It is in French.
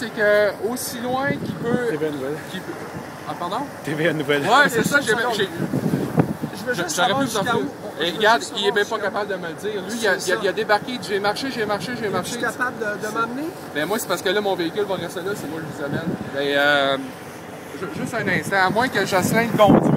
c'est que aussi loin qu'il peut. TVA Nouvelle. qu'il peut- Ah, pardon? TVA Nouvelle. Ouais, c'est ça, j'ai. Je veux juste en Et eh, regarde, il est même pas capable de me le dire. Lui, il a, il a- il a débarqué, j'ai marché, j'ai marché, j'ai marché, j'ai jusqu'à- marché. es capable de, de m'amener? Ben moi, c'est parce que là, mon véhicule va rester là, c'est moi qui vous amène. Ben, euh, juste un instant, à moins que Jocelyn conduise.